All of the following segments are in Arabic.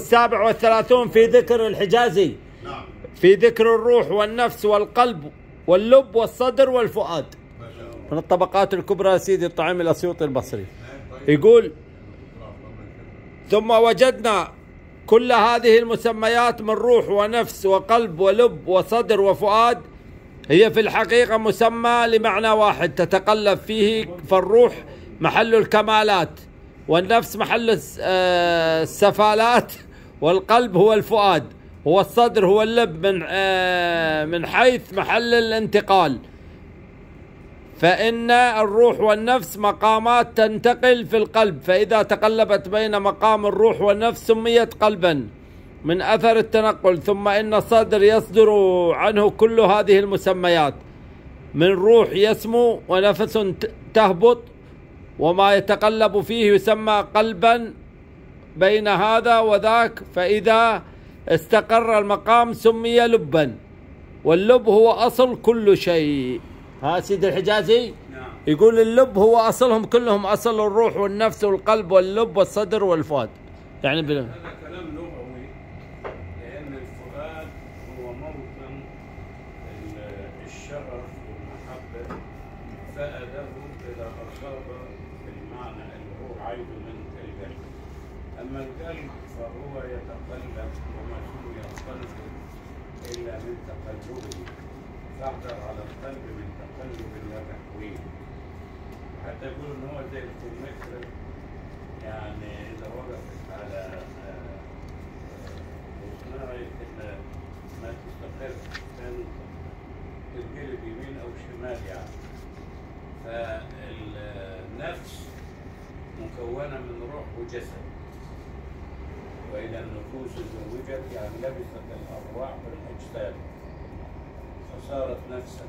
السابع والثلاثون في ذكر الحجازي نعم. في ذكر الروح والنفس والقلب واللب والصدر والفؤاد. من الطبقات الكبرى سيدي الطعيم الأسيوطي البصري. يقول ثم وجدنا كل هذه المسميات من روح ونفس وقلب ولب وصدر وفؤاد. هي في الحقيقة مسمى لمعنى واحد تتقلب فيه فالروح محل الكمالات. والنفس محل آه، السفالات والقلب هو الفؤاد والصدر هو اللب من آه، من حيث محل الانتقال. فإن الروح والنفس مقامات تنتقل في القلب فإذا تقلبت بين مقام الروح والنفس سميت قلبا من أثر التنقل. ثم إن الصدر يصدر عنه كل هذه المسميات من روح يسمو ونفس تهبط وما يتقلب فيه يسمى قلبا بين هذا وذاك فإذا استقر المقام سمي لبا واللب هو أصل كل شيء. ها سيد الحجازي؟ نعم. يقول اللب هو أصلهم كلهم أصل الروح والنفس والقلب واللب والصدر والفؤاد. يعني بال... هذا كلام لغوي لأن الفؤاد هو موطن الشغف والمحبة. فأده إذا أصاب المعنى اللي هو عايزه من القلب. أما القلب فهو يتقلب وما سمي القلب إلا من تقلبه. فاحذر على القلب من تقلب وتحويل حتى يقول إن هو زي الكمثرى. يعني إذا وقفت على آه، وصناعي إن ما تستقر. كان تنقلب يمين أو شمال يعني. فالنفس مكونة من روح وجسد. وإذا النفوس زوجت يعني لبست الأرواح بالأجساد فصارت نفسا.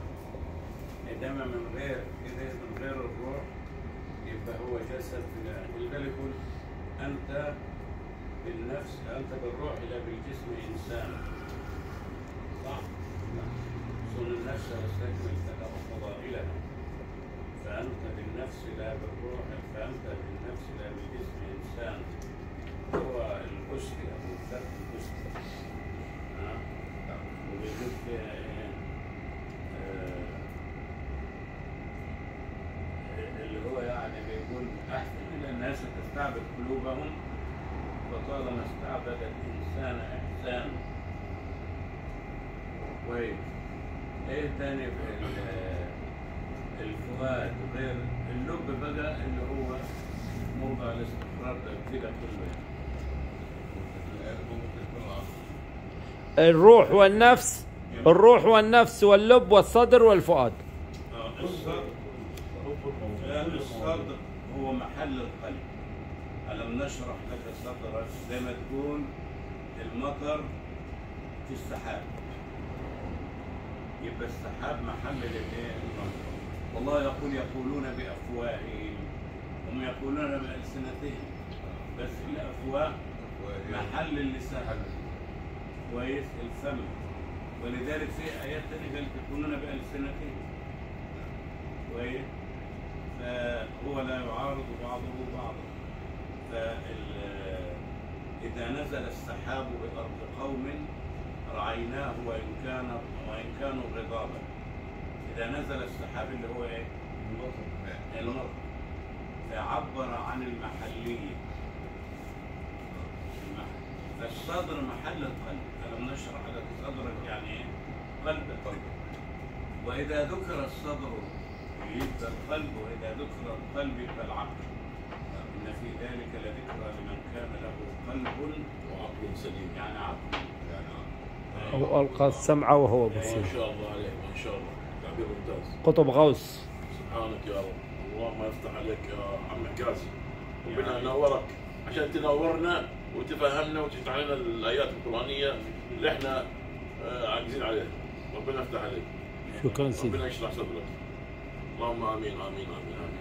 إنما من غير إذا من غير الروح يبقى هو جسد. لذلك أنت بالنفس أنت بالروح لا بالجسم إنسان. صح؟ صن النفس واستكمل تدع فضائلها. فأنت بالنفس لا بالروح فأنت بالنفس لا بالجسم. إنسان هو الذات الأسري ها؟ وبيقول فيها إيه؟ آه، اللي هو يعني بيقول أحسن إلى الناس تستعبد قلوبهم. فطالما استعبد الإنسان إحسان. كويس إيه تاني في الفؤاد غير اللب بقى اللي هو موضع الاستقرار ده كده كله. الروح والنفس الروح والنفس واللب والصدر والفؤاد الصدر الصدر هو محل القلب ألم نشرح لك صدرك زي ما تكون المطر في السحاب يبقى السحاب محل للايه؟ المطر والله يقول يقولون بأفواههم هم يقولون بألسنتهم. بس الأفواه محل اللسان. كويس؟ الفم ولذلك في آيات تانية قال يقولون بألسنتهم. كويس؟ فهو لا يعارض بعضه بعضا. فال إذا نزل السحاب بأرض قوم رعيناه وإن كان وإن كانوا غضابا. إذا نزل السحاب اللي هو إيه؟ المطر فعبر عن المحلية. المح- فالصدر محل القلب. ألم نشرح لك صدرك يعني إيه؟ قلبك وإذا ذكر الصدر يبقى القلب وإذا ذكر القلب يبقى العقل. إن في ذلك لذكرى لمن كان له قلب وعقل سليم. يعني عقل. يعني أو ألقى السمع وهو ما بصير شاء الله عليك ما شاء الله. ممتاز. قطب غوث. سبحانك يا رب. اللهم يفتح عليك يا عم حجاز ربنا ينورك عشان تنورنا وتفهمنا وتفتح علينا الآيات القرآنية اللي إحنا آه، عاجزين عليها. ربنا يفتح عليك. شكرا سيدي. ربنا يشرح صدرك. اللهم آمين آمين آمين آمين.